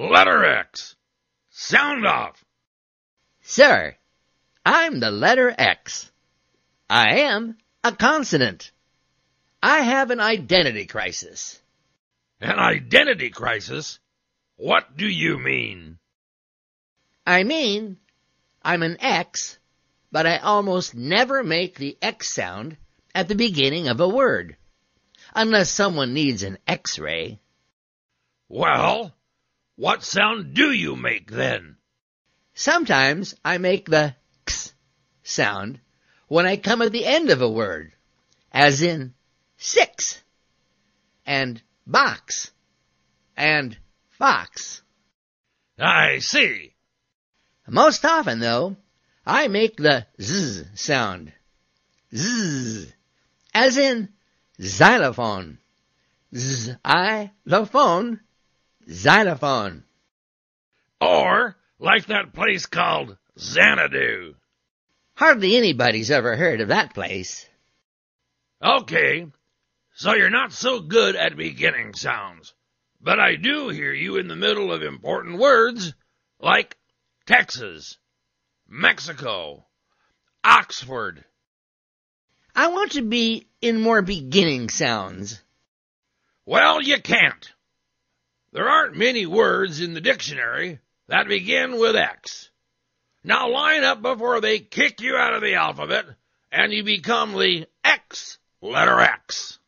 Letter X. Sound off. Sir, I'm the letter X. I am a consonant. I have an identity crisis. An identity crisis? What do you mean? I mean, I'm an X, but I almost never make the X sound at the beginning of a word, unless someone needs an X-ray. Well, what sound do you make then? Sometimes I make the X sound when I come at the end of a word, as in six, and box, and fox. I see. Most often, though, I make the Z sound. Z, as in xylophone. Z, I, the phone, xylophone. Or like that place called Xanadu. Hardly anybody's ever heard of that place. Okay, so you're not so good at beginning sounds, but I do hear you in the middle of important words like Texas, Mexico, Oxford. I want to be in more beginning sounds. Well, you can't. There aren't many words in the dictionary that begin with X. Now line up before they kick you out of the alphabet and you become the X letter X.